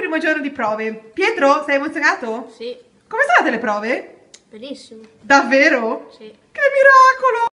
primo giorno di prove. Pietro, sei emozionato? Sì, Come sono andate le prove? benissimo. Davvero? Sì. Che miracolo!